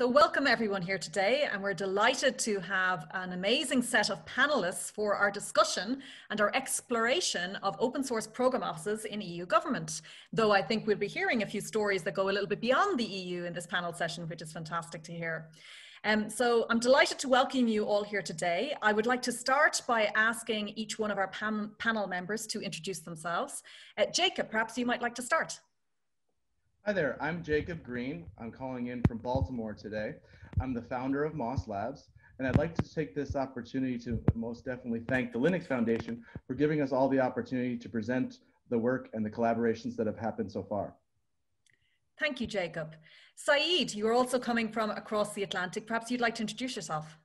So welcome everyone here today and we're delighted to have an amazing set of panelists for our discussion and our exploration of open source program offices in EU government. Though I think we'll be hearing a few stories that go a little bit beyond the EU in this panel session, which is fantastic to hear. Um, so I'm delighted to welcome you all here today. I would like to start by asking each one of our pan panel members to introduce themselves. Uh, Jacob, perhaps you might like to start. Hi there, I'm Jacob Green. I'm calling in from Baltimore today. I'm the founder of Moss Labs, and I'd like to take this opportunity to most definitely thank the Linux Foundation for giving us all the opportunity to present the work and the collaborations that have happened so far. Thank you, Jacob. Sayeed, you're also coming from across the Atlantic. Perhaps you'd like to introduce yourself.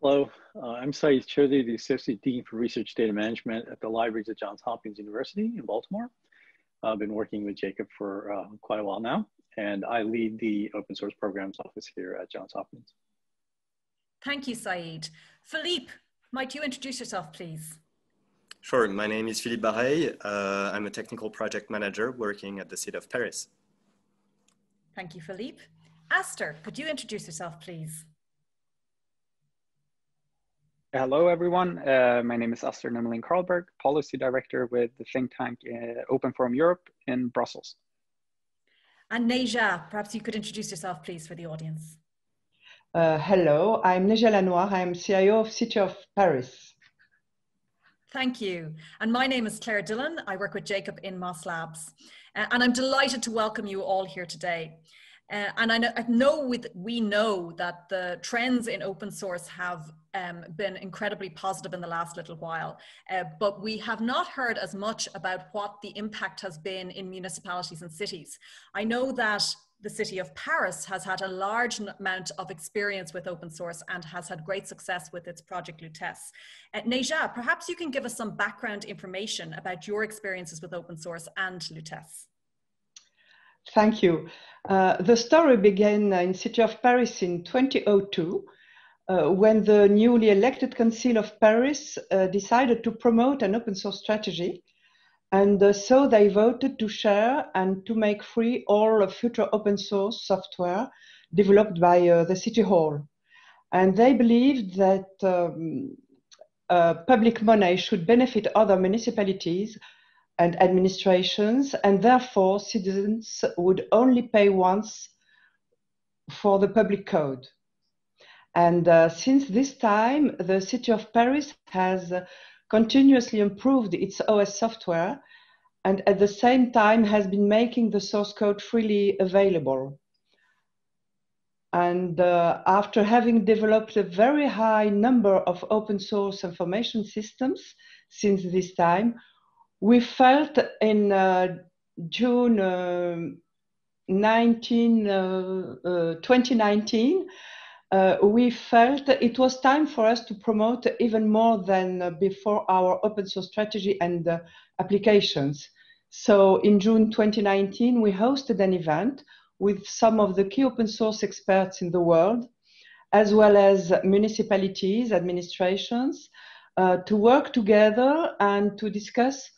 Hello, uh, I'm Sayeed Choudhury, the Associate Dean for Research Data Management at the Libraries at Johns Hopkins University in Baltimore. I've been working with Jacob for uh, quite a while now, and I lead the open source programs office here at Johns Hopkins. Thank you, Sayeed. Philippe, might you introduce yourself, please? Sure, my name is Philippe Bareil. Uh, I'm a technical project manager working at the City of Paris. Thank you, Philippe. Astor, could you introduce yourself, please? Hello, everyone. Uh, my name is Astor Nummelin Carlberg, Policy Director with the think tank uh, Open Forum Europe in Brussels. And Nejia, perhaps you could introduce yourself, please, for the audience. Uh, hello, I'm Nejia Lanouar. I'm CIO of City of Paris. Thank you. And my name is Clare Dillon. I work with Jacob in Moss Labs. Uh, and I'm delighted to welcome you all here today. Uh, and I know, I know with, we know that the trends in open source have um, been incredibly positive in the last little while, uh, but we have not heard as much about what the impact has been in municipalities and cities. I know that the city of Paris has had a large amount of experience with open source and has had great success with its project Lutece. Uh, Nejia, perhaps you can give us some background information about your experiences with open source and Lutece. Thank you. Uh, the story began in City of Paris in 2002 uh, when the newly elected Council of Paris uh, decided to promote an open source strategy. And uh, so they voted to share and to make free all future open source software developed by uh, the City Hall. And they believed that um, uh, public money should benefit other municipalities and administrations, and therefore citizens would only pay once for the public code. And uh, since this time, the city of Paris has continuously improved its OS software and at the same time has been making the source code freely available. And uh, after having developed a very high number of open source information systems since this time, we felt in uh, June uh, 19, uh, uh 2019, uh, we felt it was time for us to promote even more than before our open source strategy and applications. So in June 2019, we hosted an event with some of the key open source experts in the world, as well as municipalities, administrations, uh, to work together and to discuss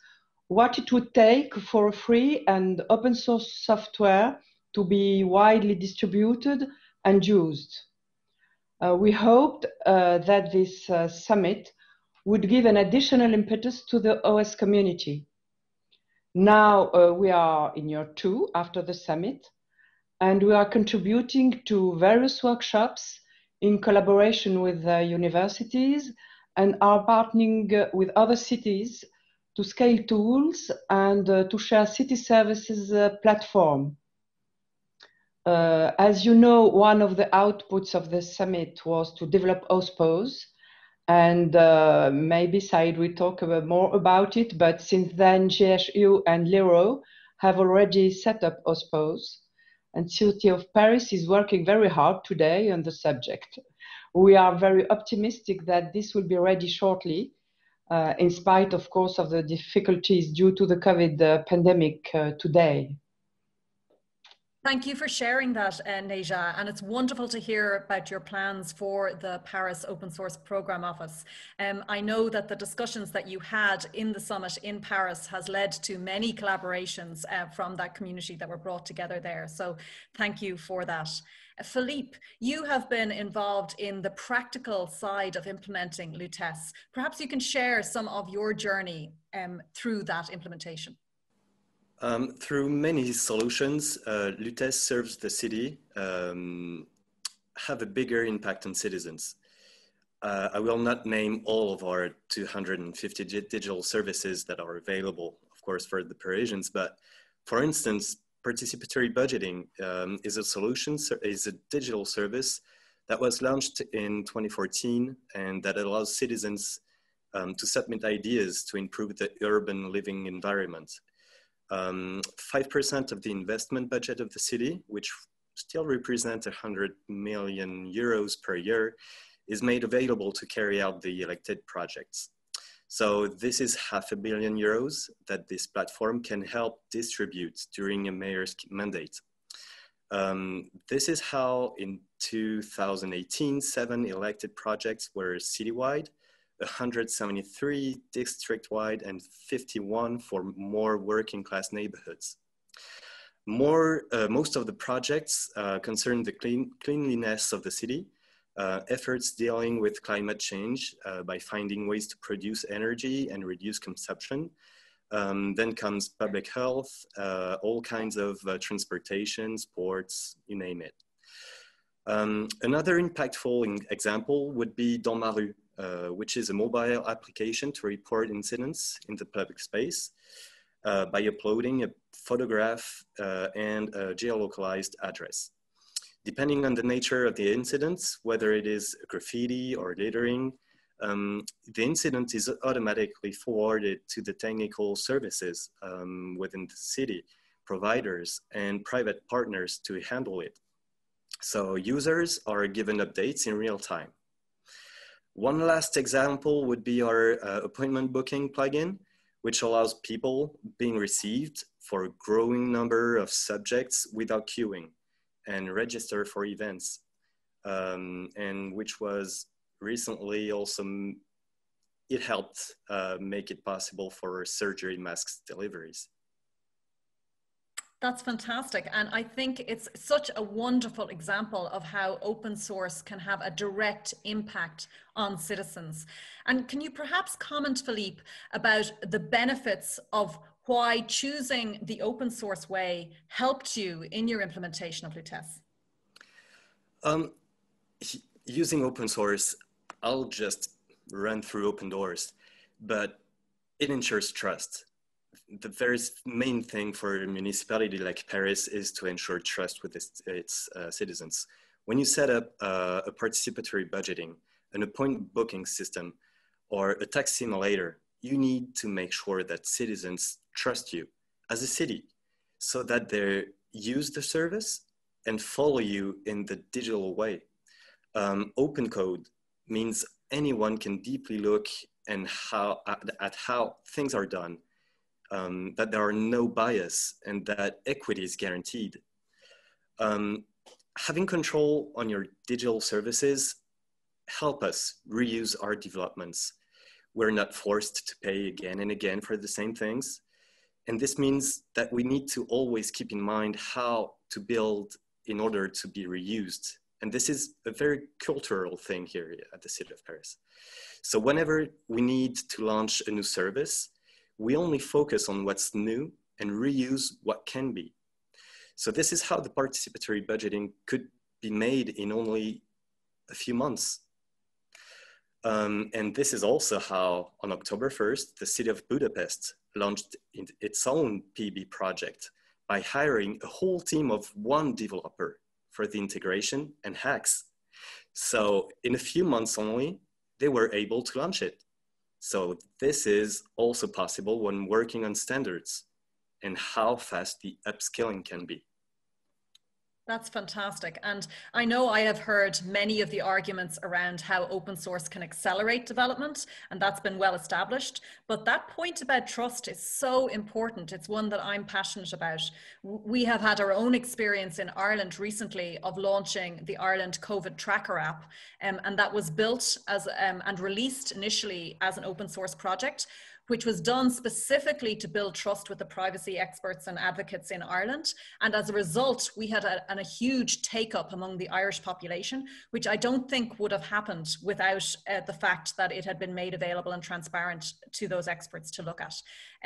what it would take for free and open source software to be widely distributed and used. Uh, we hoped uh, that this uh, summit would give an additional impetus to the OS community. Now uh, we are in year two after the summit, and we are contributing to various workshops in collaboration with universities and are partnering with other cities to scale tools and uh, to share city services uh, platform. Uh, as you know, one of the outputs of the summit was to develop OSPOs. And uh, maybe Sayeed will talk more about it, but since then, JHU and Lero have already set up OSPOs. And City of Paris is working very hard today on the subject. We are very optimistic that this will be ready shortly uh, in spite, of course, of the difficulties due to the COVID uh, pandemic uh, today. Thank you for sharing that, uh, Nejia. And it's wonderful to hear about your plans for the Paris Open Source Programme Office. Um, I know that the discussions that you had in the summit in Paris has led to many collaborations uh, from that community that were brought together there. So thank you for that. Philippe, you have been involved in the practical side of implementing Lutece. Perhaps you can share some of your journey um, through that implementation. Um, through many solutions, uh, Lutece serves the city um, have a bigger impact on citizens. Uh, I will not name all of our 250 digital services that are available, of course, for the Parisians, but for instance, participatory budgeting um, is a solution, is a digital service that was launched in 2014 and that allows citizens um, to submit ideas to improve the urban living environment. 5% um, of the investment budget of the city, which still represents 100 million euros per year, is made available to carry out the elected projects. So this is half a billion euros that this platform can help distribute during a mayor's mandate. Um, this is how in 2018, seven elected projects were citywide 173 district-wide and 51 for more working class neighborhoods. More, uh, most of the projects uh, concern the clean, cleanliness of the city, uh, efforts dealing with climate change uh, by finding ways to produce energy and reduce consumption. Um, then comes public health, uh, all kinds of uh, transportation, sports, you name it. Um, another impactful example would be Dans ma rue, uh, which is a mobile application to report incidents in the public space uh, by uploading a photograph and a geolocalized address. Depending on the nature of the incidents, whether it is graffiti or littering, um, the incident is automatically forwarded to the technical services um, within the city, providers and private partners to handle it. So users are given updates in real time. One last example would be our uh, appointment booking plugin, which allows people being received for a growing number of subjects without queuing and register for events. Um, and which was recently also, it helped uh, make it possible for surgery masks deliveries. That's fantastic. And I think it's such a wonderful example of how open source can have a direct impact on citizens. And can you perhaps comment, Philippe, about the benefits of why choosing the open source way helped you in your implementation of Lutece? Um, using open source, I'll just run through open doors, but it ensures trust the very main thing for a municipality like Paris is to ensure trust with its, its uh, citizens. When you set up uh, a participatory budgeting, an appointment booking system, or a tax simulator, you need to make sure that citizens trust you as a city so that they use the service and follow you in the digital way. Um, open code means anyone can deeply look and how, at, at how things are done um, that there are no bias and that equity is guaranteed. Um, having control on your digital services help us reuse our developments. We're not forced to pay again and again for the same things. And this means that we need to always keep in mind how to build in order to be reused. And this is a very cultural thing here at the City of Paris. So whenever we need to launch a new service, we only focus on what's new and reuse what can be. So this is how the participatory budgeting could be made in only a few months. Um, and this is also how on October 1st, the city of Budapest launched its own PB project by hiring a whole team of one developer for the integration and hacks. So in a few months only, they were able to launch it. So this is also possible when working on standards and how fast the upskilling can be. That's fantastic. And I know I have heard many of the arguments around how open source can accelerate development, and that's been well established. But that point about trust is so important. It's one that I'm passionate about. We have had our own experience in Ireland recently of launching the Ireland COVID Tracker app, um, and that was built as um, and released initially as an open source project which was done specifically to build trust with the privacy experts and advocates in Ireland. And as a result, we had a, a huge take up among the Irish population, which I don't think would have happened without uh, the fact that it had been made available and transparent to those experts to look at.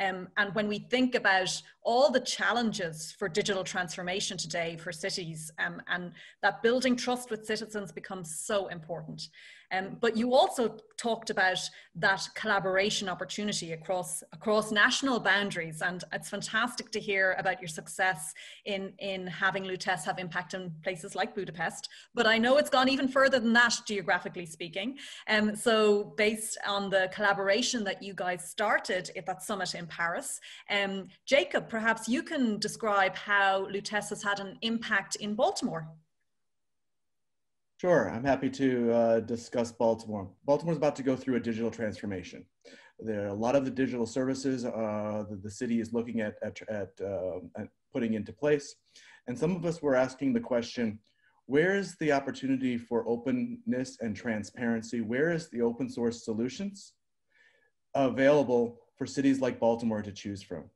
Um, and when we think about all the challenges for digital transformation today for cities um, and that building trust with citizens becomes so important. Um, but you also talked about that collaboration opportunity across across national boundaries, and it's fantastic to hear about your success in in having Lutece have impact in places like Budapest. But I know it's gone even further than that, geographically speaking. Um, so based on the collaboration that you guys started at that summit in Paris, um, Jacob, perhaps you can describe how Lutece has had an impact in Baltimore. Sure, I'm happy to uh, discuss Baltimore. Baltimore's about to go through a digital transformation. There are a lot of the digital services uh, that the city is looking at, at, at, uh, at putting into place. And some of us were asking the question, where is the opportunity for openness and transparency? Where is the open source solutions available for cities like Baltimore to choose from?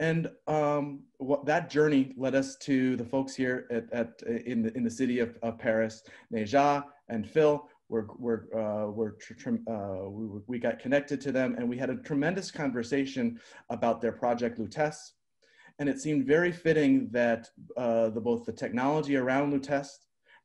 And um, what, that journey led us to the folks here at, at in, the, in the city of, of Paris, Nejia and Phil. We're, we're, uh, we're uh, we, we, got connected to them and we had a tremendous conversation about their project Lutece. And it seemed very fitting that uh, the, both the technology around Lutece,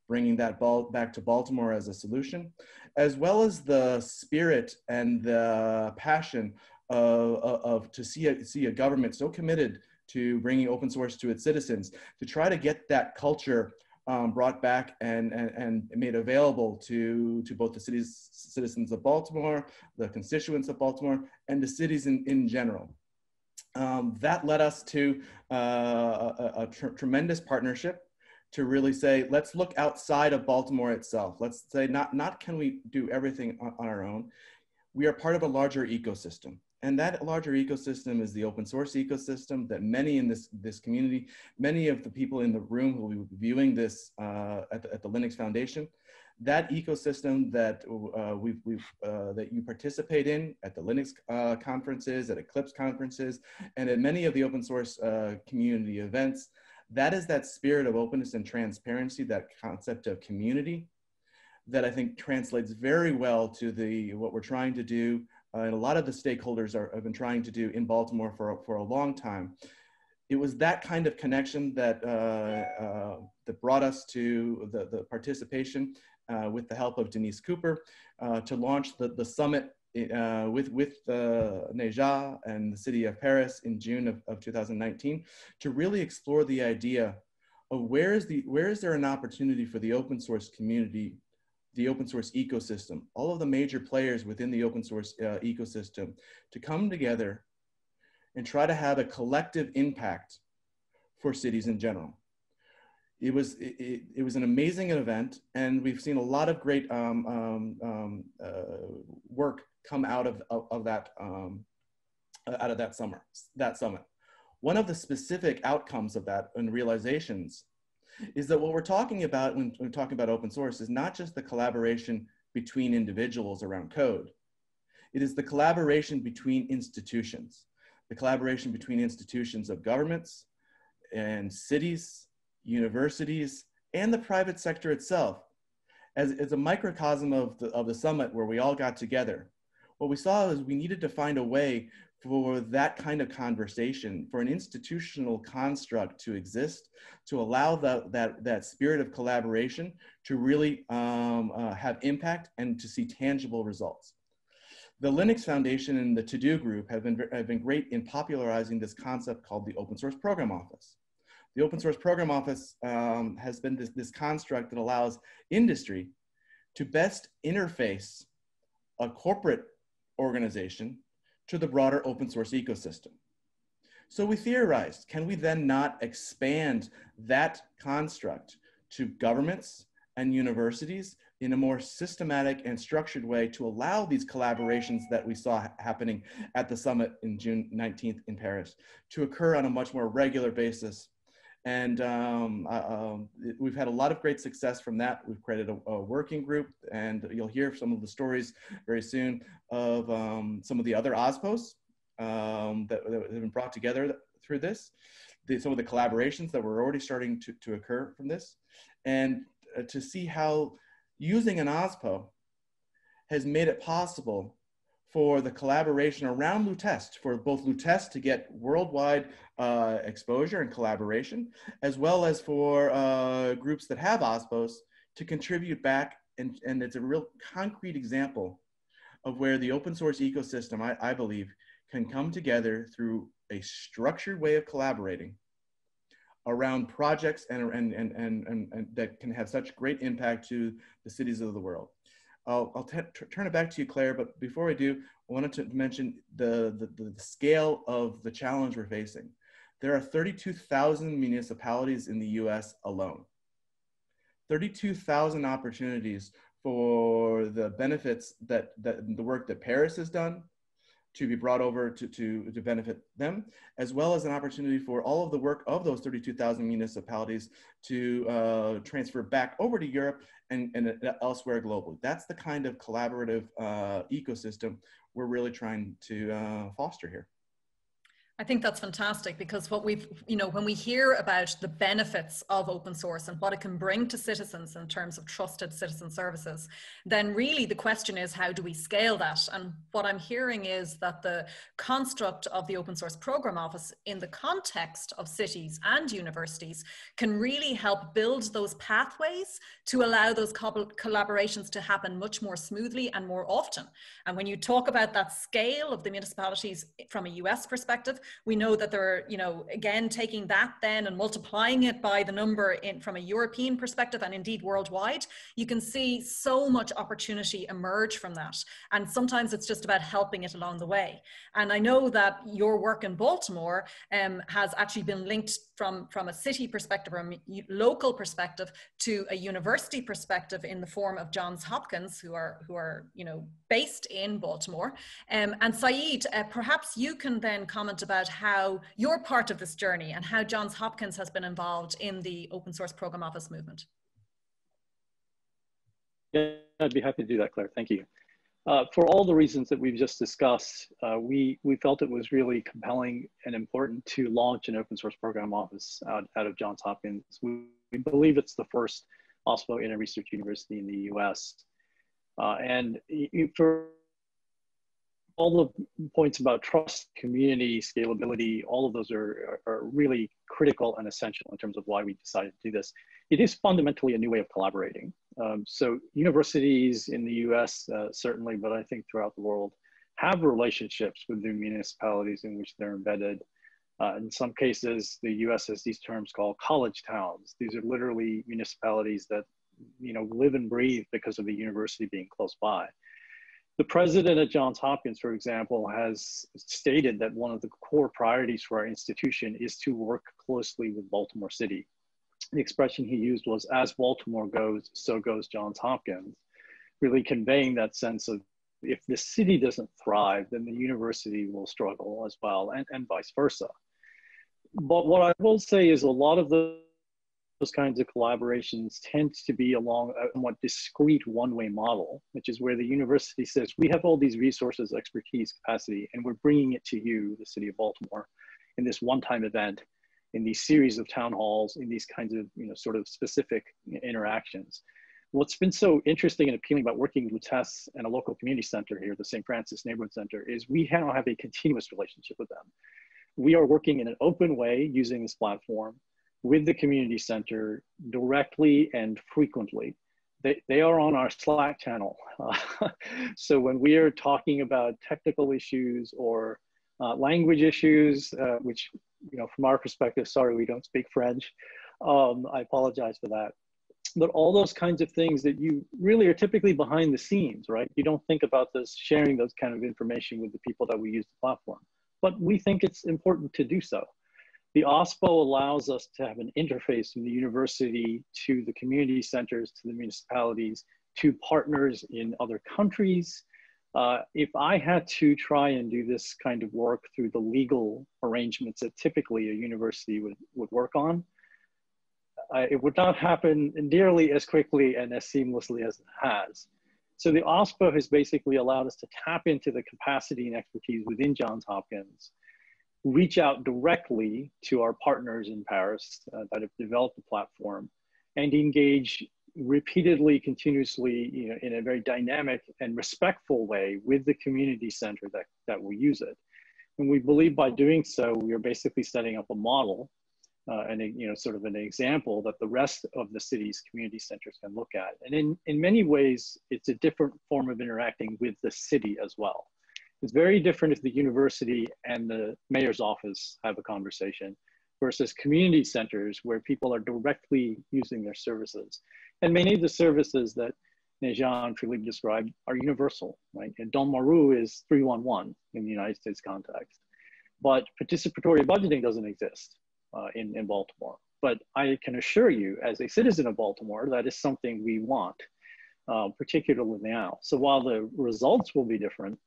bringing that ball back to Baltimore as a solution, as well as the spirit and the passion of, of to see a, see a government so committed to bringing open source to its citizens to try to get that culture um, brought back and, and, and made available to, to both the city's citizens of Baltimore, the constituents of Baltimore, and the cities in, in general. Um, that led us to uh, a, a tr tremendous partnership to really say, let's look outside of Baltimore itself. Let's say, not, not can we do everything on, on our own. We are part of a larger ecosystem. And that larger ecosystem is the open source ecosystem that many in this, this community, many of the people in the room who will be viewing this uh, at, the, at, the, Linux Foundation, that ecosystem that, uh, we've, we've, uh, that you participate in at the Linux uh, conferences, at Eclipse conferences, and at many of the open source uh, community events, that is that spirit of openness and transparency, that concept of community that I think translates very well to the, what we're trying to do uh, and a lot of the stakeholders are, have been trying to do in Baltimore for, for a long time. It was that kind of connection that, uh, uh, that brought us to the, the participation uh, with the help of Danese Cooper uh, to launch the, the summit uh, with, with uh, Nejia and the city of Paris in June of, of 2019 to really explore the idea of where is, the, where is there an opportunity for the open source community the open source ecosystem, all of the major players within the open source uh, ecosystem to come together and try to have a collective impact for cities in general. It was, it, it was an amazing event and we've seen a lot of great um, um, um, uh, work come out of, of, of that, um, out of that summer, that summit. One of the specific outcomes of that and realizations is that what we're talking about when we're talking about open source is not just the collaboration between individuals around code. It is the collaboration between institutions, the collaboration between institutions of governments and cities, universities, and the private sector itself. As, as a microcosm of the, of the summit where we all got together, what we saw is we needed to find a way for that kind of conversation, for an institutional construct to exist, to allow the, that, that spirit of collaboration to really um, uh, have impact and to see tangible results. The Linux Foundation and the TODO group have been, have been great in popularizing this concept called the Open Source Program Office. The Open Source Program Office um, has been this, this construct that allows industry to best interface a corporate organization to the broader open source ecosystem. So we theorized, can we then not expand that construct to governments and universities in a more systematic and structured way to allow these collaborations that we saw happening at the summit in June 19th in Paris to occur on a much more regular basis. And um, uh, we've had a lot of great success from that. We've created a, a, working group, and you'll hear some of the stories very soon of um, some of the other OSPOs um, that, that, have been brought together through this, the, some of the collaborations that were already starting to, to occur from this, and uh, to see how using an OSPO has made it possible for the collaboration around Lutece, for both Lutece to get worldwide uh, exposure and collaboration, as well as for uh, groups that have OSPOs to contribute back. And, and it's a real concrete example of where the open source ecosystem, I, I believe, can come together through a structured way of collaborating around projects and, and, and, and, and, that can have such great impact to the cities of the world. I'll, I'll turn it back to you, Clare, but before I do, I wanted to mention the, the, the scale of the challenge we're facing. There are 32,000 municipalities in the US alone. 32,000 opportunities for the benefits that, that the work that Paris has done, to be brought over to, to, to benefit them, as well as an opportunity for all of the work of those 32,000 municipalities to uh, transfer back over to Europe and, and elsewhere globally. That's the kind of collaborative uh, ecosystem we're really trying to uh, foster here. I think that's fantastic because what we've, you know, when we hear about the benefits of open source and what it can bring to citizens in terms of trusted citizen services, then really the question is how do we scale that? And what I'm hearing is that the construct of the open source program office in the context of cities and universities can really help build those pathways to allow those collaborations to happen much more smoothly and more often. And when you talk about that scale of the municipalities from a US perspective, we know that they're, you know, again, taking that then and multiplying it by the number in from a European perspective and indeed worldwide, you can see so much opportunity emerge from that. And sometimes it's just about helping it along the way. And I know that your work in Baltimore um, has actually been linked from, from a city perspective or a local perspective to a university perspective in the form of Johns Hopkins, who are, who are you know, based in Baltimore. Um, and Sayeed, uh, perhaps you can then comment about how you're part of this journey and how Johns Hopkins has been involved in the open source program office movement. Yeah, I'd be happy to do that, Clare. Thank you. Uh, for all the reasons that we've just discussed, uh, we, we felt it was really compelling and important to launch an open source program office out, out of Johns Hopkins. We, we believe it's the first OSPO in a research university in the US. Uh, and for all the points about trust, community, scalability, all of those are, are really critical and essential in terms of why we decided to do this. It is fundamentally a new way of collaborating. Um, so universities in the US, uh, certainly, but I think throughout the world, have relationships with the municipalities in which they're embedded. Uh, in some cases, the US has these terms called college towns. These are literally municipalities that you know, live and breathe because of the university being close by. The president at Johns Hopkins, for example, has stated that one of the core priorities for our institution is to work closely with Baltimore City the expression he used was as Baltimore goes, so goes Johns Hopkins, really conveying that sense of if the city doesn't thrive, then the university will struggle as well, and, and vice versa. But what I will say is a lot of the, those kinds of collaborations tend to be along a somewhat discrete one-way model, which is where the university says, we have all these resources, expertise, capacity, and we're bringing it to you, the city of Baltimore, in this one-time event in these series of town halls, in these kinds of you know sort of specific interactions. What's been so interesting and appealing about working with Tess and a local community center here, the St. Francis Neighborhood Center, is we now have a continuous relationship with them. We are working in an open way using this platform with the community center directly and frequently. They, they are on our Slack channel. So when we are talking about technical issues or uh, language issues, uh, which you know, from our perspective, sorry, we don't speak French. Um, I apologize for that. But all those kinds of things that you really are typically behind the scenes, right? You don't think about this, sharing those kind of information with the people that we use the platform. but we think it's important to do so. The OSPO allows us to have an interface from the university to the community centers, to the municipalities, to partners in other countries. Uh, if I had to try and do this kind of work through the legal arrangements that typically a university would, would work on, uh, it would not happen nearly as quickly and as seamlessly as it has. So the OSPO has basically allowed us to tap into the capacity and expertise within Johns Hopkins, reach out directly to our partners in Paris uh, that have developed the platform, and engage repeatedly, continuously, you know, in a very dynamic and respectful way with the community center that, that will use it. And we believe by doing so, we are basically setting up a model uh, and a, you know sort of an example that the rest of the city's community centers can look at. And in, in many ways, it's a different form of interacting with the city as well. It's very different if the university and the mayor's office have a conversation versus community centers where people are directly using their services. And many of the services that Nejan Philippe described are universal, right? And Dans ma rue is 311 in the United States context. But participatory budgeting doesn't exist uh, in, in Baltimore. But I can assure you, as a citizen of Baltimore, that is something we want, uh, particularly now. So while the results will be different,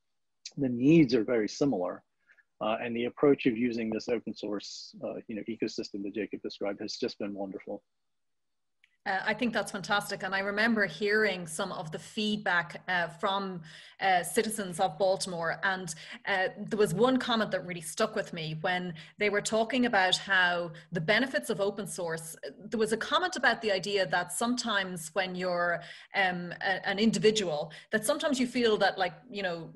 the needs are very similar. Uh, and the approach of using this open source uh, you know, ecosystem that Jacob described has just been wonderful. Uh, I think that's fantastic. And I remember hearing some of the feedback uh, from uh, citizens of Baltimore. And uh, there was one comment that really stuck with me when they were talking about how the benefits of open source. There was a comment about the idea that sometimes when you're um, a, an individual, that sometimes you feel that, like, you know,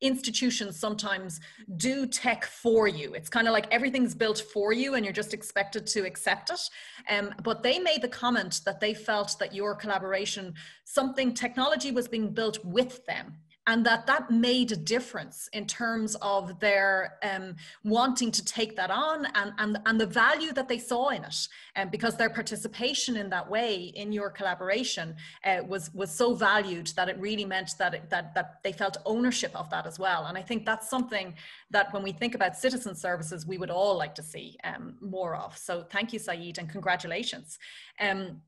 institutions sometimes do tech for you. It's kind of like everything's built for you and you're just expected to accept it. Um, but they made the comment that they felt that your collaboration, something technology was being built with them and that that made a difference in terms of their um, wanting to take that on and, and, and the value that they saw in it. And um, because their participation in that way in your collaboration uh, was was so valued that it really meant that it, that that they felt ownership of that as well. And i think that's something that when we think about citizen services we would all like to see um, more of. So thank you sayeed and congratulations. Um,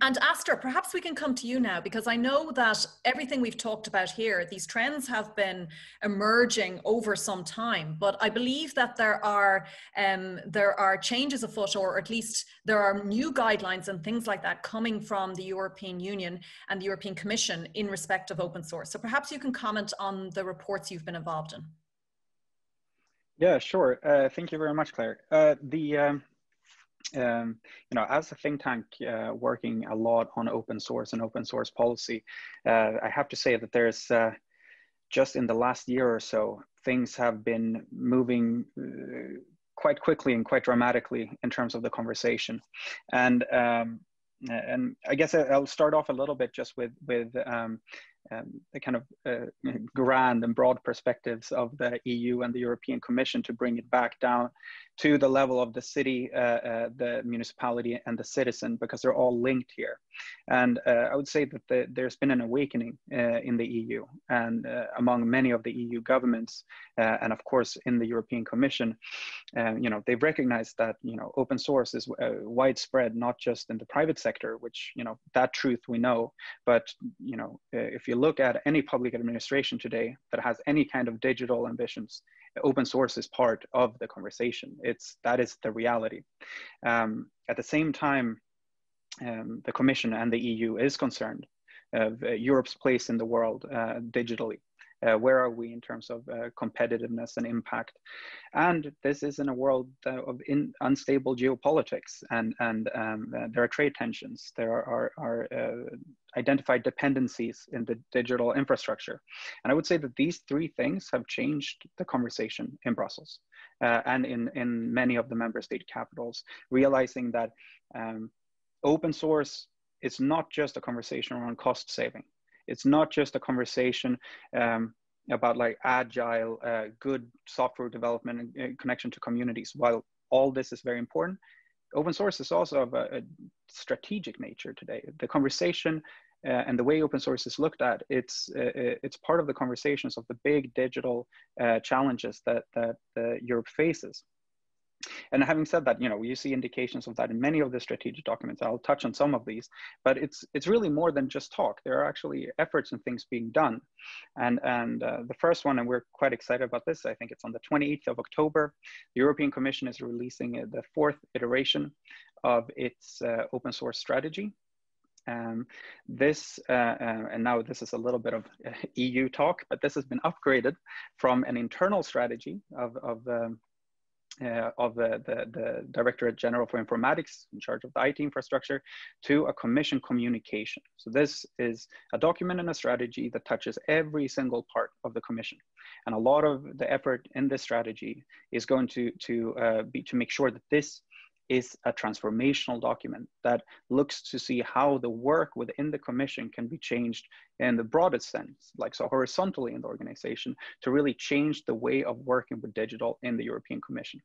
and Astor, perhaps we can come to you now because I know that everything we've talked about here, these trends have been emerging over some time. But I believe that there are um, there are changes afoot, or at least there are new guidelines and things like that coming from the European Union and the European Commission in respect of open source. So perhaps you can comment on the reports you've been involved in. Yeah, sure. Uh, thank you very much, Clare. Uh, the um um, you know, as a think tank uh, working a lot on open source and open source policy, uh, I have to say that there's uh, just in the last year or so, things have been moving uh, quite quickly and quite dramatically in terms of the conversation. And um, and I guess I'll start off a little bit just with with um, um, the kind of uh, grand and broad perspectives of the EU and the European Commission to bring it back down to the level of the city, uh, uh, the municipality, and the citizen, because they're all linked here. And uh, I would say that the, there's been an awakening uh, in the EU and uh, among many of the EU governments, and of course in the European Commission. you know, they've recognized that you know open source is widespread, not just in the private sector, which you know that truth we know, but you know if you look at any public administration today that has any kind of digital ambitions, open source is part of the conversation. It's that is the reality. Um, at the same time, um, the Commission and the EU is concerned of uh, Europe's place in the world uh, digitally uh, where are we in terms of uh, competitiveness and impact? And this is in a world uh, of in, unstable geopolitics and and um, uh, there are trade tensions. There are, are, are uh, identified dependencies in the digital infrastructure. And i would say that these three things have changed the conversation in brussels and in in many of the member state capitals realizing that um, open source is not just a conversation around cost saving it's not just a conversation um, about like agile, uh, good software development and connection to communities. While all this is very important, open source is also of a, a strategic nature today. The conversation uh, and the way open source is looked at, it's uh, it's part of the conversations of the big digital uh, challenges that that Europe faces. And having said that, you know, you see indications of that in many of the strategic documents. I'll touch on some of these, but it's it's really more than just talk. There are actually efforts and things being done. And and uh, the first one, and we're quite excited about this. I think it's on the 28th of October. The European Commission is releasing uh, the fourth iteration of its uh, open source strategy. Um, this, uh, uh, and now this is a little bit of uh, EU talk, but this has been upgraded from an internal strategy of, of um, uh, of the, the, the, Directorate General for Informatics in charge of the IT infrastructure to a commission communication. So this is a document and a strategy that touches every single part of the commission. And a lot of the effort in this strategy is going to, to uh, be to make sure that this is a transformational document that looks to see how the work within the commission can be changed in the broadest sense, like so horizontally in the organization, to really change the way of working with digital in the European Commission.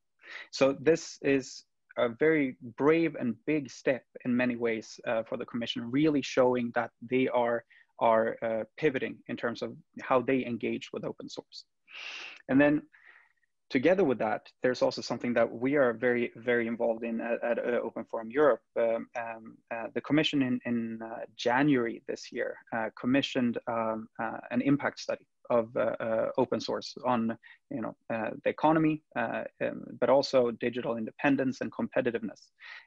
So this is a very brave and big step in many ways uh, for the Commission, really showing that they are, are uh, pivoting in terms of how they engage with open source. And then together with that, there's also something that we are very, very involved in at, at uh, Open Forum Europe. Um, um, uh, the Commission in, in uh, January this year uh, commissioned um, uh, an impact study of open source on you know, the economy, um, but also digital independence and competitiveness.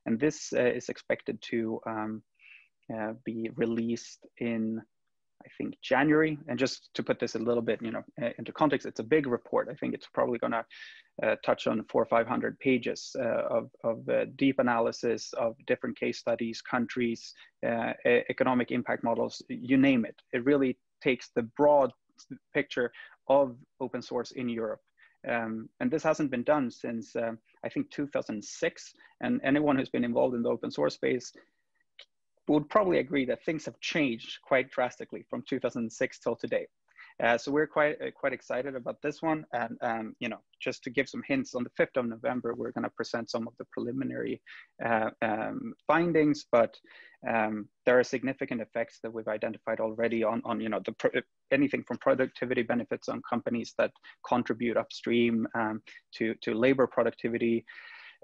And this is expected to um, be released in I think January. And just to put this a little bit, you know, into context, it's a big report. I think it's probably going to uh, touch on four or 500 pages uh, of, of uh, deep analysis of different case studies, countries, uh, economic impact models, you name it. It really takes the broad picture of open source in Europe. Um, and this hasn't been done since uh, I think 2006. And anyone who's been involved in the open source space would probably agree that things have changed quite drastically from 2006 till today. Uh, so we're quite uh, quite excited about this one, and um, you know, just to give some hints, on the 5th of November, we're going to present some of the preliminary uh, um, findings, but um, there are significant effects that we've identified already on on you know the anything from productivity benefits on companies that contribute upstream um, to to labor productivity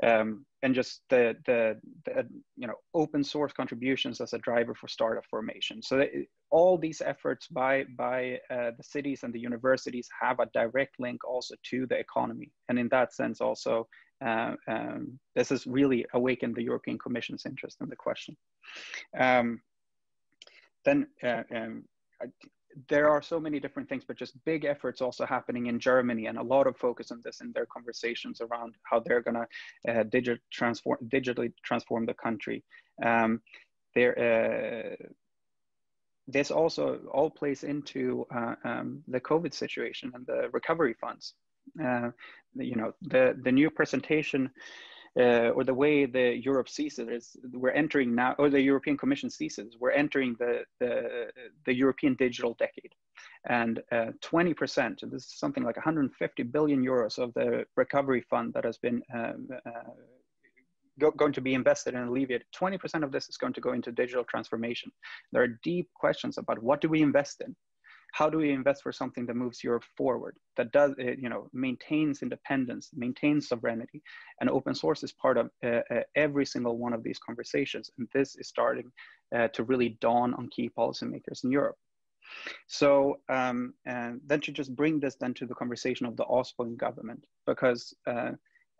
um, and just the, the, the, you know open source contributions as a driver for startup formation. So all these efforts by by uh, the cities and the universities have a direct link also to the economy, and in that sense also. Uh, um, this has really awakened the European Commission's interest in the question. Um, then uh, um, there are so many different things, but just big efforts also happening in Germany and a lot of focus on this in their conversations around how they're going to uh, transform, digitally transform the country. Um, there, uh, this also all plays into uh, um, the COVID situation and the recovery funds. Uh, you know, the, the new presentation uh, or the way the Europe sees it is we're entering now, or the European Commission sees it, we're entering the, the, the European digital decade. And 20%, uh, this is something like 150 billion euros of the recovery fund that has been um, uh, Go, going to be invested and alleviated. 20% of this is going to go into digital transformation. There are deep questions about what do we invest in? How do we invest for something that moves Europe forward, that does, uh, you know, maintains independence, maintains sovereignty, and open source is part of uh, every single one of these conversations. And this is starting uh, to really dawn on key policymakers in Europe. So um, and then to just bring this then to the conversation of the Austrian government, because uh,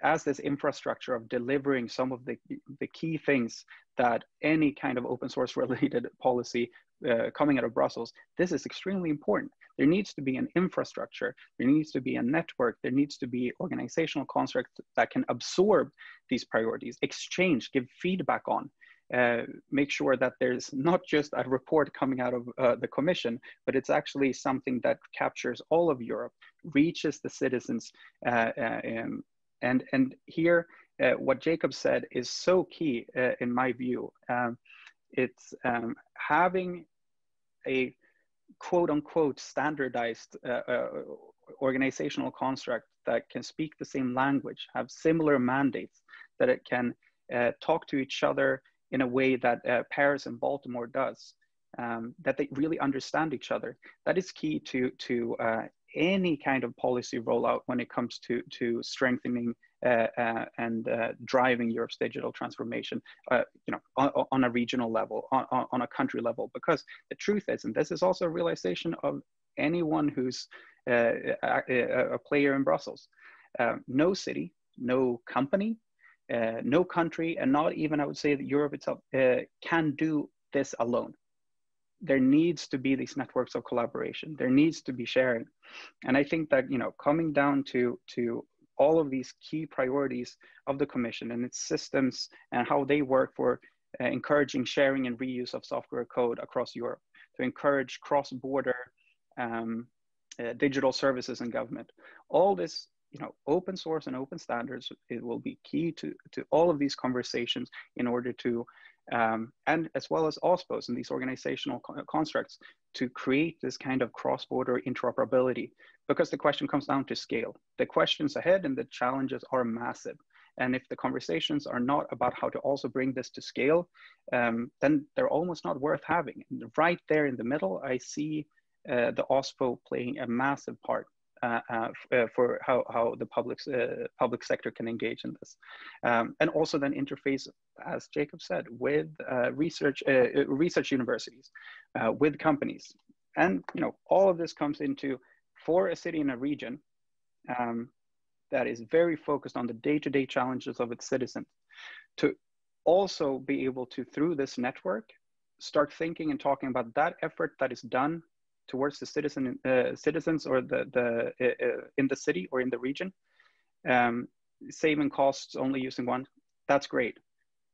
as this infrastructure of delivering some of the, the key things that any kind of open source related policy uh, coming out of Brussels, this is extremely important. There needs to be an infrastructure, there needs to be a network, there needs to be organizational constructs that can absorb these priorities, exchange, give feedback on, uh, make sure that there's not just a report coming out of uh, the commission, but it's actually something that captures all of Europe, reaches the citizens. Uh, uh um, and, and here, uh, what Jacob said is so key in my view. Um, it's um, having a quote unquote standardized uh, uh, organizational construct that can speak the same language, have similar mandates, that it can uh, talk to each other in a way that uh, Paris and Baltimore does, um, that they really understand each other. That is key to, to uh, any kind of policy rollout when it comes to, to strengthening and uh, driving Europe's digital transformation, uh, you know, on, on, a regional level, on, on a country level. Because the truth is, and this is also a realization of anyone who's uh, a, a, player in Brussels, uh, no city, no company, no country, and not even I would say that Europe itself can do this alone. There needs to be these networks of collaboration. There needs to be sharing. And i think that you know coming down to to all of these key priorities of the commission and its systems and how they work for uh, encouraging sharing and reuse of software code across europe to encourage cross-border um, uh, digital services and government. All this you know open source and open standards it will be key to to all of these conversations in order to um, and as well as OSPOs and these organizational constructs to create this kind of cross-border interoperability because the question comes down to scale. The questions ahead and the challenges are massive. And if the conversations are not about how to also bring this to scale, um, then they're almost not worth having. And right there in the middle, I see uh, the OSPO playing a massive part uh, uh, uh, for how, how the public, public sector can engage in this. Um, and also then interface, as Jacob said, with research, research universities, with companies. And you know, all of this comes into, for a city in a region, um, that is very focused on the day-to-day challenges of its citizens to also be able to through this network start thinking and talking about that effort that is done towards the citizen uh, citizens or the the uh, uh, in the city or in the region um, saving costs only using one that's great.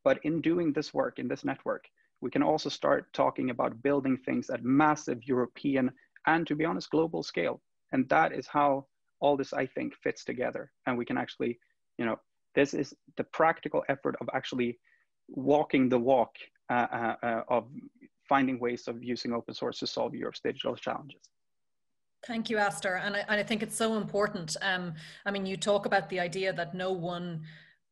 But in doing this work in this network we can also start talking about building things at massive european and to be honest global scale. And that is how all this i think fits together. And we can actually you know this is the practical effort of actually walking the walk uh, uh, uh, of finding ways of using open source to solve Europe's digital challenges. Thank you, Astor. And I, and I think it's so important. Um, I mean, you talk about the idea that no one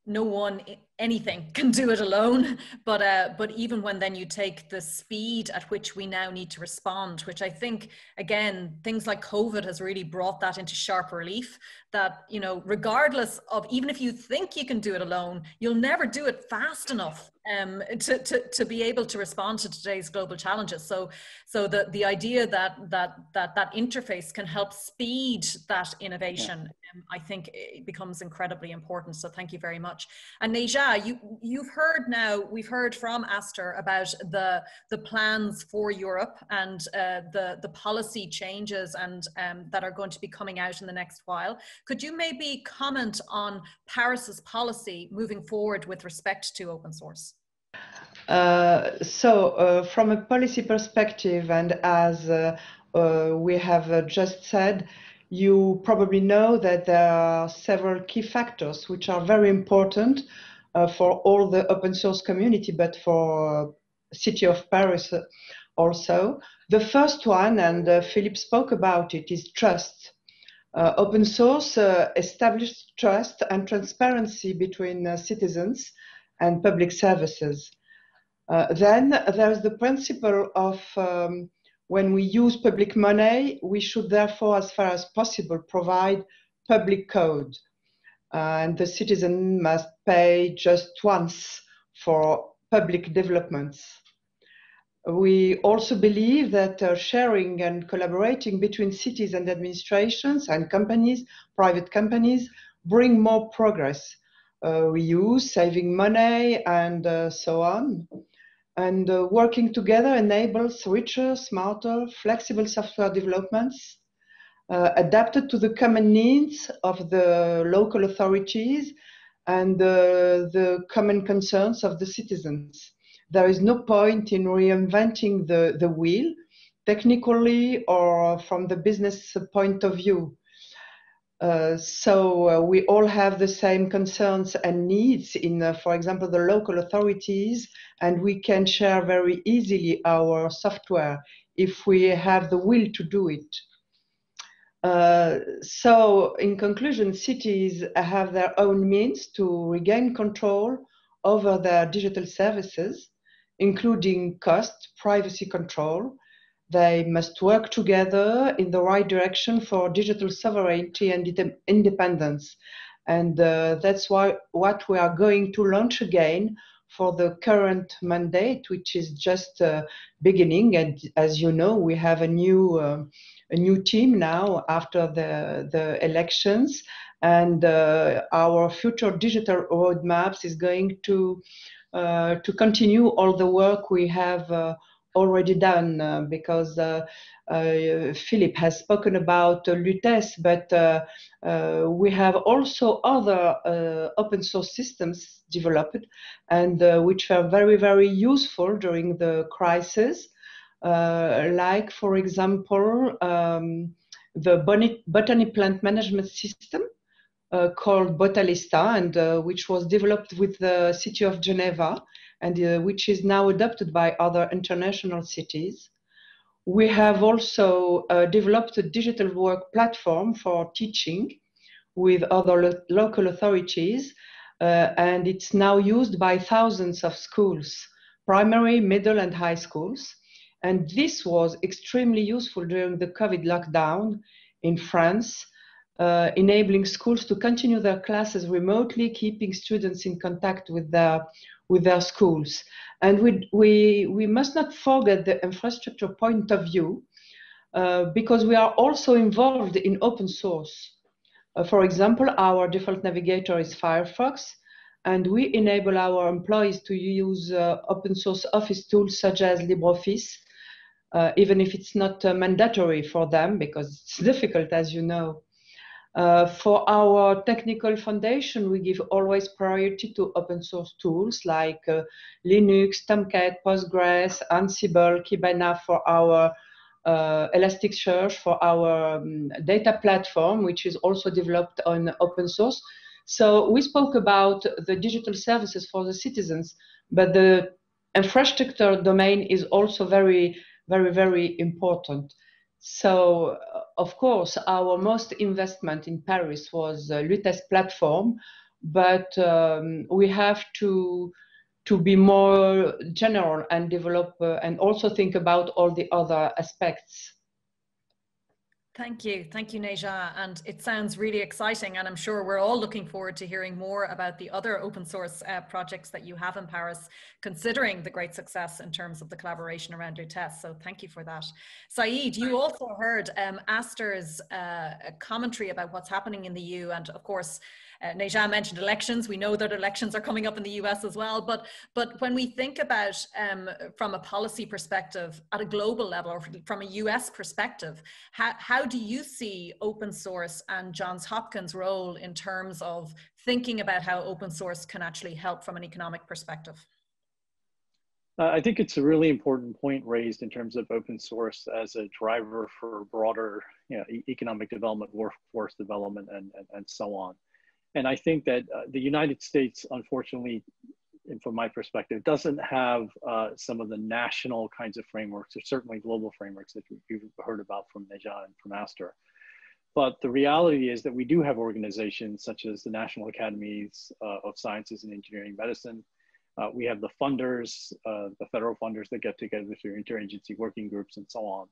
no one anything can do it alone. But uh, but even when then you take the speed at which we now need to respond which i think again things like covid has really brought that into sharp relief that you know regardless of even if you think you can do it alone you'll never do it fast enough um, to, to, to be able to respond to today's global challenges. So so the the idea that that that that interface can help speed that innovation yeah. um, i think it becomes incredibly important. So thank you very much. And Nejia, you you've heard now we've heard from Astor about the the plans for Europe and uh, the the policy changes and um, that are going to be coming out in the next while could you maybe comment on Paris's policy moving forward with respect to open source? Uh, so, uh, from a policy perspective, and as uh, uh we have uh, just said, you probably know that there are several key factors which are very important for all the open source community, but for City of Paris also. The first one, and Philippe spoke about it, is trust. Uh, open source uh, established trust and transparency between uh, citizens and public services. Uh, then there's the principle of um, when we use public money, we should therefore, as far as possible, provide public code. And the citizen must pay just once for public developments. We also believe that uh, sharing and collaborating between cities and administrations and companies, private companies, bring more progress, uh, reuse, saving money, and uh, so on. And uh, working together enables richer, smarter, flexible software developments uh, adapted to the common needs of the local authorities and uh, the common concerns of the citizens there is no point in reinventing the, the wheel, technically or from the business point of view. Uh, so uh, we all have the same concerns and needs in, uh, for example, the local authorities, and we can share very easily our software if we have the will to do it. Uh, so, in conclusion, cities have their own means to regain control over their digital services including cost, privacy control. They must work together in the right direction for digital sovereignty and independence. And uh, that's why what we are going to launch again for the current mandate, which is just uh, beginning. And as you know, we have a new uh, a new team now after the the elections, and uh, our future digital roadmaps is going to uh, to continue all the work we have uh, already done uh, because uh, uh, Philip has spoken about Lutece, but we have also other open source systems developed and which were very, very useful during the crisis. Like, for example, um, the botany plant management system, uh, called Botalista, and uh, which was developed with the city of Geneva, and uh, which is now adopted by other international cities. We have also uh, developed a digital work platform for teaching with other lo local authorities, uh, and it's now used by thousands of schools, primary, middle, and high schools. And this was extremely useful during the COVID lockdown in France, uh, enabling schools to continue their classes remotely, keeping students in contact with their with their schools. And we, we, we must not forget the infrastructure point of view uh, because we are also involved in open source. Uh, for example, our default navigator is Firefox, and we enable our employees to use uh, open source office tools such as LibreOffice, uh, even if it's not uh, mandatory for them because it's difficult, as you know. Uh, for our technical foundation, we give always priority to open source tools like uh, Linux, Tomcat, Postgres, Ansible, Kibana for our uh, Elasticsearch for our um, data platform, which is also developed on open source. So we spoke about the digital services for the citizens, but the infrastructure domain is also very, very, very important. So, uh, of course, our most investment in Paris was uh, Lutece platform, but um, we have to to be more general and develop uh, and also think about all the other aspects Thank you. Thank you, Nejia. And it sounds really exciting. And I'm sure we're all looking forward to hearing more about the other open source uh, projects that you have in Paris, considering the great success in terms of the collaboration around Lutece. So thank you for that. Sayeed, you also heard um, Astor's uh, commentary about what's happening in the EU. And of course, uh, Nejia mentioned elections. We know that elections are coming up in the US as well. But, but when we think about um, from a policy perspective at a global level or from a US perspective, how, how do you see open source and Johns Hopkins' role in terms of thinking about how open source can actually help from an economic perspective? Uh, I think it's a really important point raised in terms of open source as a driver for broader you know, e economic development, workforce development, and, and, and so on. And I think that uh, the United States, unfortunately, from my perspective, doesn't have uh, some of the national kinds of frameworks, or certainly global frameworks that you've heard about from Nejia and from Astor. But the reality is that we do have organizations such as the National Academies uh, of Sciences and Engineering Medicine. Uh, we have the funders, uh, the federal funders that get together through interagency working groups and so on.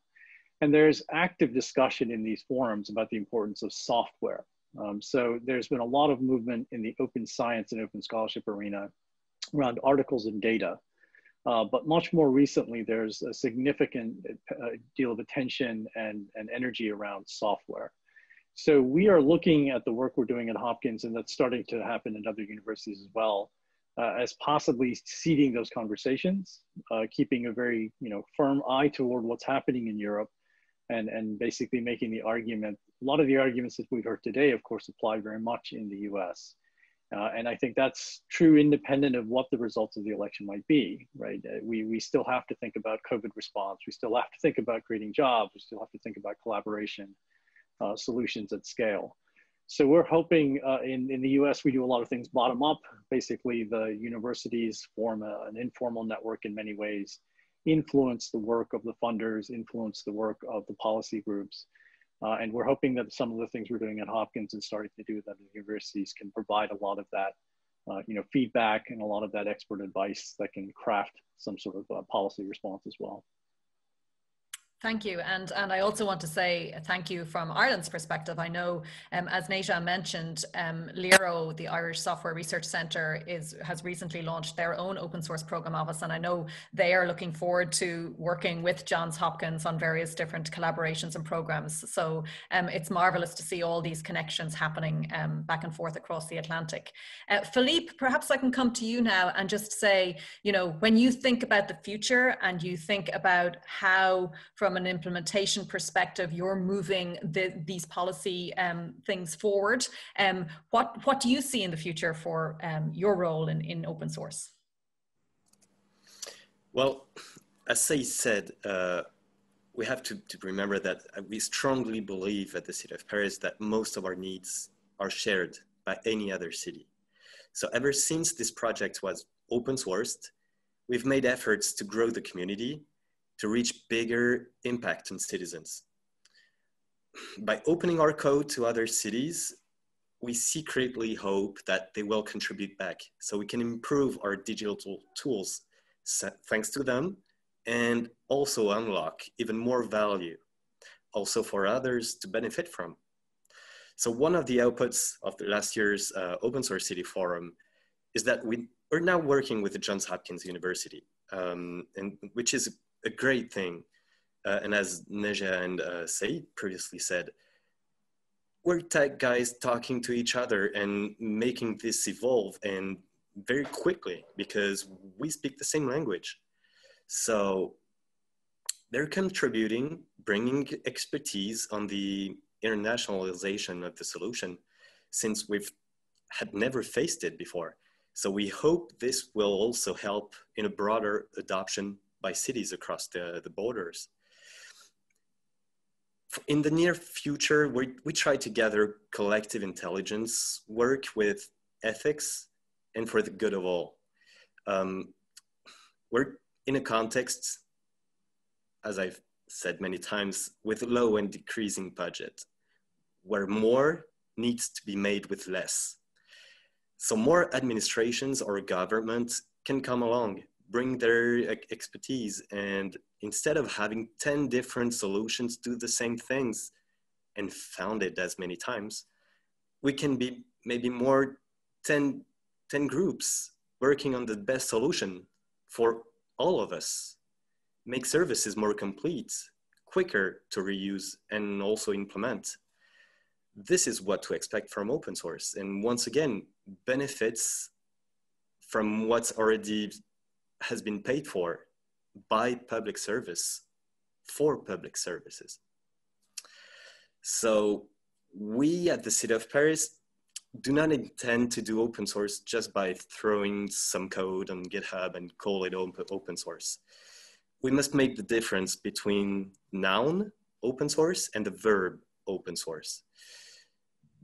And there's active discussion in these forums about the importance of software um, so there's been a lot of movement in the open science and open scholarship arena around articles and data. Uh, but much more recently, there's a significant uh, deal of attention and, and energy around software. So we are looking at the work we're doing at Hopkins, and that's starting to happen in other universities as well, uh, as possibly seeding those conversations, uh, keeping a very you know firm eye toward what's happening in Europe, and, and basically making the argument a lot of the arguments that we've heard today, of course, apply very much in the US. Uh, and I think that's true independent of what the results of the election might be, right? Uh, we, we still have to think about COVID response. We still have to think about creating jobs. We still have to think about collaboration uh, solutions at scale. So we're hoping uh, in, in the US, we do a lot of things bottom up. Basically, the universities form a, an informal network in many ways, influence the work of the funders, influence the work of the policy groups. Uh, and we're hoping that some of the things we're doing at Hopkins and starting to do with other universities can provide a lot of that uh, you know, feedback and a lot of that expert advice that can craft some sort of uh, policy response as well. Thank you. And, and I also want to say thank you from Ireland's perspective. I know, um, as Nejia mentioned, um, LERO, the Irish Software Research Centre, is, has recently launched their own open source program office. And I know they are looking forward to working with Johns Hopkins on various different collaborations and programs. So um, it's marvelous to see all these connections happening um, back and forth across the Atlantic. Uh, Philippe, perhaps I can come to you now and just say, you know, when you think about the future and you think about how, from from an implementation perspective, you're moving the, these policy um, things forward. Um, what, what do you see in the future for um, your role in, in open source? Well, as Say said, uh, we have to, to, remember that we strongly believe at the City of Paris that most of our needs are shared by any other city. So ever since this project was open sourced, we've made efforts to grow the community to reach bigger impact on citizens. By opening our code to other cities, we secretly hope that they will contribute back so we can improve our digital tools thanks to them and also unlock even more value also for others to benefit from. So one of the outputs of the last year's uh, Open Source City Forum is that we, are now working with the Johns Hopkins University, um, and, which is a great thing. Uh, and as Nejia and uh, Said previously said, we're tech guys talking to each other and making this evolve and very quickly because we speak the same language. So they're contributing, bringing expertise on the internationalization of the solution since we've had never faced it before. So we hope this will also help in a broader adoption by cities across the, the borders. In the near future, we, we try to gather collective intelligence, work with ethics, and for the good of all. Um, we're in a context, as I've said many times, with low and decreasing budget, where more needs to be made with less. So more administrations or government can come along bring their expertise and instead of having 10 different solutions do the same things and found it as many times we can be maybe more 10, 10 groups working on the best solution for all of us. Make services more complete quicker to reuse and also implement. This is what to expect from open source and once again benefits from what's already has been paid for by public service for public services. So we at the City of Paris do not intend to do open source just by throwing some code on GitHub and call it open source. We must make the difference between noun open source and the verb open source.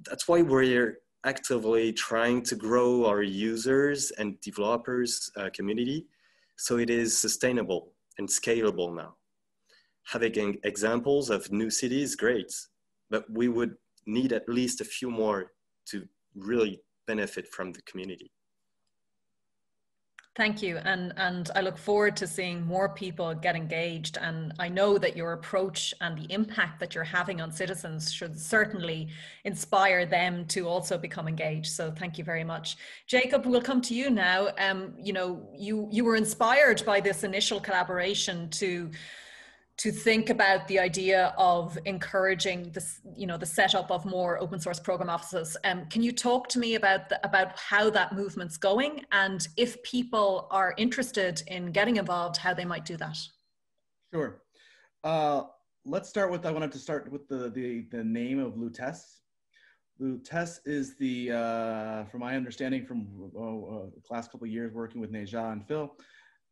That's why we're actively trying to grow our users and developers uh, community so it is sustainable and scalable now. Having examples of new cities, great, but we would need at least a few more to really benefit from the community. Thank you. And, and I look forward to seeing more people get engaged. And I know that your approach and the impact that you're having on citizens should certainly inspire them to also become engaged. So thank you very much. Jacob, we'll come to you now. Um, you know, you, you were inspired by this initial collaboration to to think about the idea of encouraging this, you know, the setup of more open source program offices. Um, can you talk to me about the, about how that movement's going, and if people are interested in getting involved, how they might do that? Sure. Uh, let's start with. I wanted to start with the the, the name of Lutece. Lutece is the, uh, from my understanding from oh, uh, the last couple of years working with Nejia and Phil,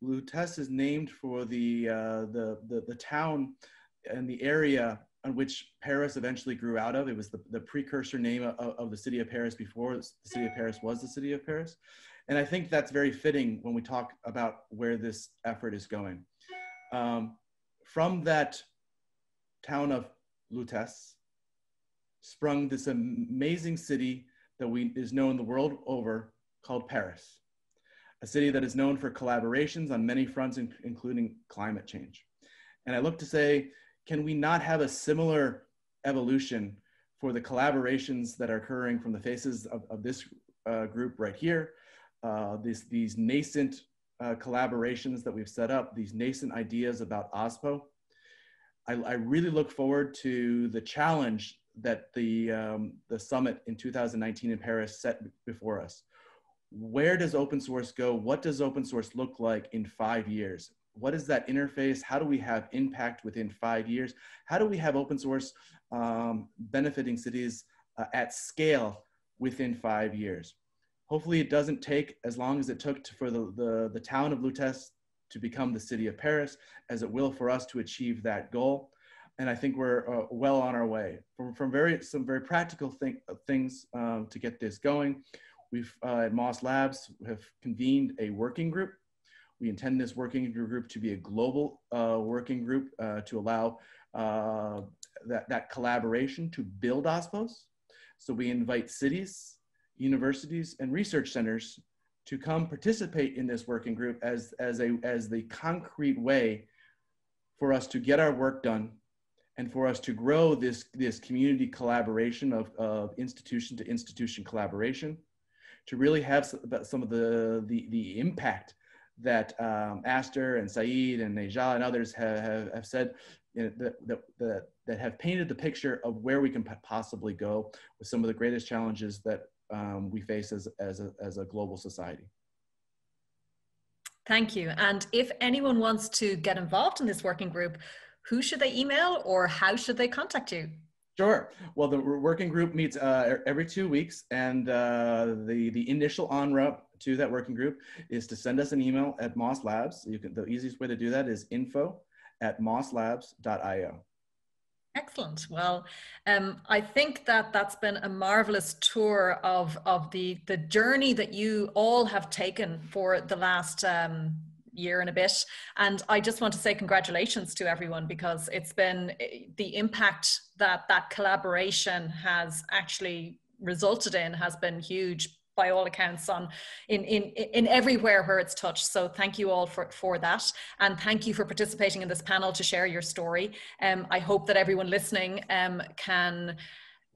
Lutece is named for the, uh, the, the, the, town and the area on which Paris eventually grew out of. It was the, the precursor name of, of the city of Paris before the city of Paris was the city of Paris. And I think that's very fitting when we talk about where this effort is going. Um, from that town of Lutece sprung this amazing city that we is known the world over called Paris, a city that is known for collaborations on many fronts, including climate change. And I look to say, can we not have a similar evolution for the collaborations that are occurring from the faces of, of this uh, group right here, uh, this, these nascent uh, collaborations that we've set up, these nascent ideas about OSPO. I, I really look forward to the challenge that the, um, the summit in 2019 in Paris set before us. Where does open source go? What does open source look like in five years? What is that interface? How do we have impact within five years? How do we have open source um, benefiting cities uh, at scale within five years? Hopefully it doesn't take as long as it took to, for the, the, the town of Lutèce to become the city of Paris, as it will for us to achieve that goal. And I think we're uh, well on our way. From, from very, some very practical thing, uh, things um, to get this going, we've uh, at Moss Labs have convened a working group. We intend this working group to be a global uh, working group uh, to allow uh, that, that collaboration to build OSPOs. So we invite cities, universities, and research centers to come participate in this working group as, as, a, as the concrete way for us to get our work done and for us to grow this, this community collaboration of, of institution to institution collaboration, to really have some of the, the, the impact that um, Astor and Sayeed and Nejia and others have, have, have said you know, that, that, that, that have painted the picture of where we can possibly go with some of the greatest challenges that um, we face as, as, a, as a global society. Thank you. And if anyone wants to get involved in this working group, who should they email or how should they contact you? Sure. Well, the working group meets uh, every two weeks, and uh, the the initial on ramp to that working group is to send us an email at Moss Labs. You can the easiest way to do that is info at mosslabs.io. Excellent. Well, um, I think that that's been a marvelous tour of of the the journey that you all have taken for the last um, year and a bit. And I just want to say congratulations to everyone because it's been eh, the impact that that collaboration has actually resulted in has been huge by all accounts on in, in in everywhere where it's touched. So thank you all for for that. And thank you for participating in this panel to share your story. Um, i hope that everyone listening um, can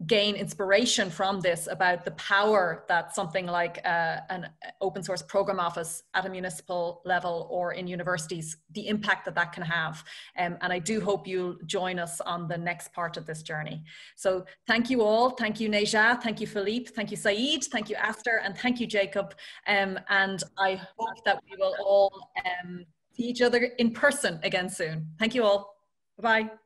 gain inspiration from this about the power that something like uh, an open source program office at a municipal level or in universities, the impact that that can have. Um, and I do hope you'll join us on the next part of this journey. So thank you all. Thank you, Nejia. Thank you, Philippe. Thank you, Sayeed. Thank you, Astor. And thank you, Jacob. Um, and I hope that we will all um, see each other in person again soon. Thank you all. Bye-bye.